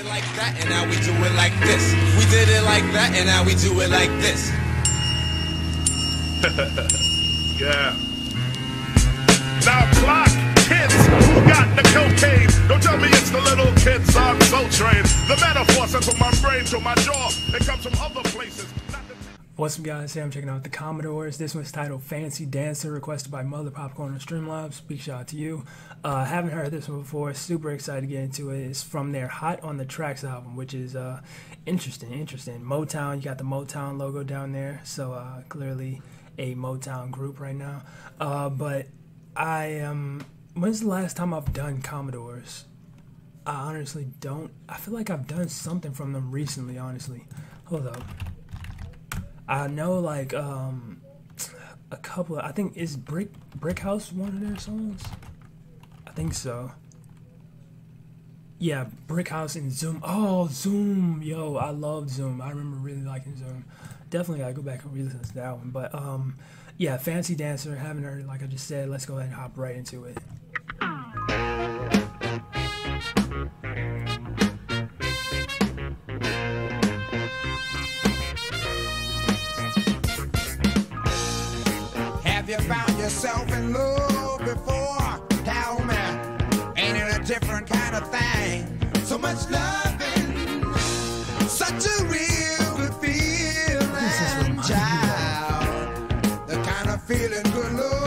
it like that, and now we do it like this. We did it like that, and now we do it like this. Yeah. Now block kids who got the cocaine. Don't tell me it's the little kids on Soul Train. The metaphor sent from my brain to my jaw. What's up, guys? I'm checking out the Commodores. This one's titled Fancy Dancer, requested by Mother Popcorn on Streamlabs. Big shout out to you. Uh, haven't heard this one before. Super excited to get into it. It's from their Hot on the Tracks album, which is uh, interesting. Interesting. Motown, you got the Motown logo down there. So uh, clearly a Motown group right now. Uh, but I am. when's the last time I've done Commodores? I honestly don't. I feel like I've done something from them recently, honestly. Hold up. I know like um a couple of, I think is Brick Brick House one of their songs? I think so. Yeah, Brick House and Zoom. Oh, Zoom. Yo, I love Zoom. I remember really liking Zoom. Definitely gotta go back and re-listen to that one. But um yeah, Fancy Dancer, haven't heard it like I just said. Let's go ahead and hop right into it. You found yourself in love before? Tell me, ain't it a different kind of thing? So much loving, such a real feeling, remind me of? child. The kind of feeling good loving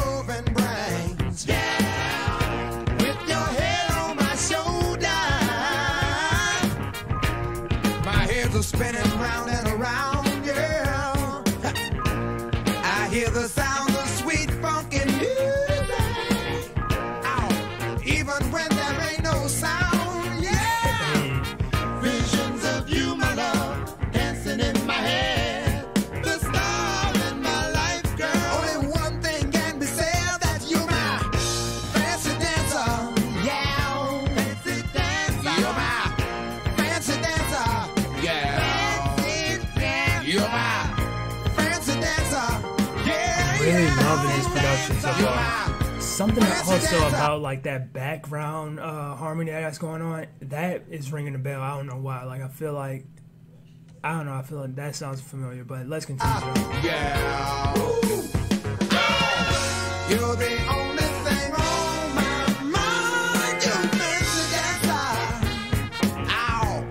Really loving his production so far. Something also about like that background uh, harmony that's going on. That is ringing a bell. I don't know why. Like I feel like I don't know. I feel like that sounds familiar. But let's continue. Yeah. You're the only thing on my mind. You fancy dancer. Ow.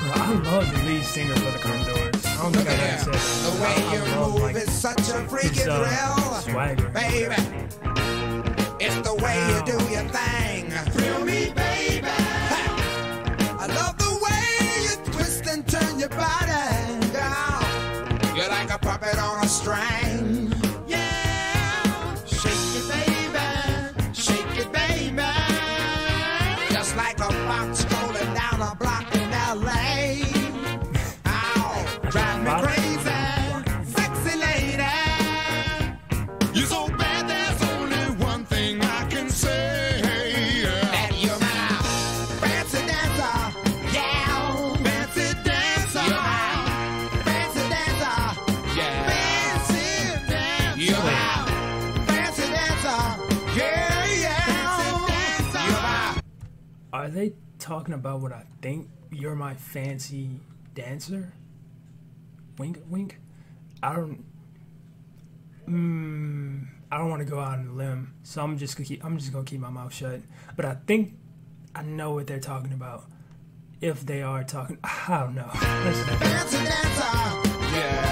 Bro, I love the lead singer for the Commodores. I don't think I Yeah. ever said that. The way I, I you love move like is such a freaky uh, thrill. swagger. Baby, it's the way you do your thing. Thrill me, baby. I love the way you twist and turn your body. Girl. You're like a puppet on a string. Are they talking about what I think? You're my fancy dancer. Wink, wink. I don't. Mm, I don't want to go out on a limb, so I'm just gonna keep. I'm just gonna keep my mouth shut. But I think I know what they're talking about. If they are talking, I don't know. Listen. fancy dancer. Yeah.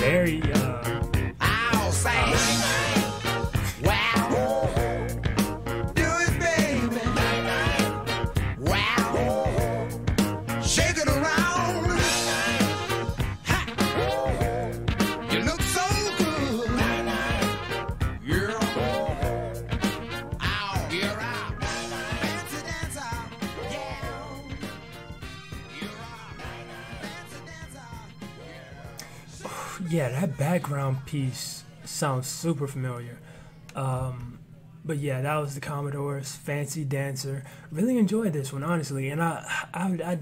very yeah, that background piece sounds super familiar. Um, but yeah, that was the Commodores, Fancy Dancer. Really enjoyed this one, honestly. And I, I, I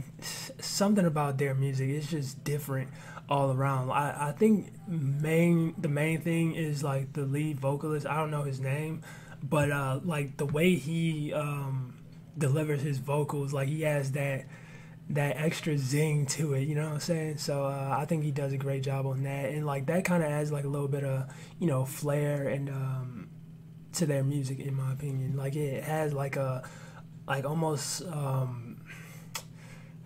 something about their music is just different all around. I, I think main the main thing is like the lead vocalist. I don't know his name, but uh, like the way he um, delivers his vocals, like he has that that extra zing to it. You know what I'm saying? So uh, I think he does a great job on that, and like that kind of adds like a little bit of you know flair and um, to their music, in my opinion. Like it has like a like almost. Um,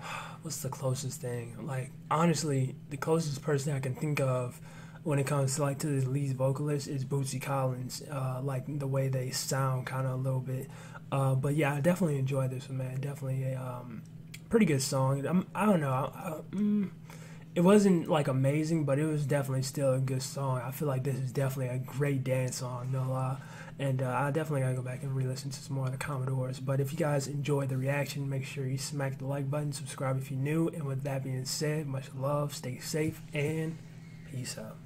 what's the closest thing? Like honestly, the closest person I can think of when it comes to like to the lead vocalist is Bootsy Collins. Uh, like the way they sound, kind of a little bit. Uh, but yeah, I definitely enjoyed this one, man. Definitely a um, pretty good song. I'm, I do not know. I, I, mm, it wasn't like amazing, but it was definitely still a good song. I feel like this is definitely a great dance song. No lie. And uh, I definitely gotta go back and re-listen to some more of the Commodores. But if you guys enjoyed the reaction, make sure you smack the like button, subscribe if you're new. And with that being said, much love, stay safe, and peace out.